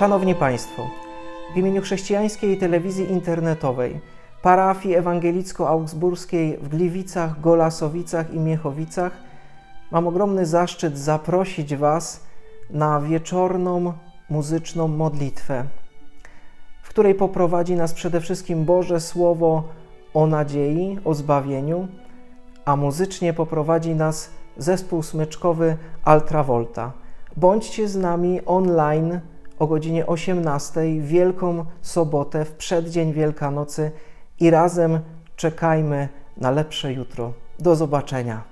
Szanowni Państwo, w imieniu chrześcijańskiej telewizji internetowej, parafii ewangelicko-augsburskiej w Gliwicach, Golasowicach i Miechowicach mam ogromny zaszczyt zaprosić Was na wieczorną muzyczną modlitwę, w której poprowadzi nas przede wszystkim Boże Słowo o nadziei, o zbawieniu, a muzycznie poprowadzi nas zespół smyczkowy Altravolta. Bądźcie z nami online o godzinie 18 w Wielką Sobotę, w przeddzień Wielkanocy i razem czekajmy na lepsze jutro. Do zobaczenia.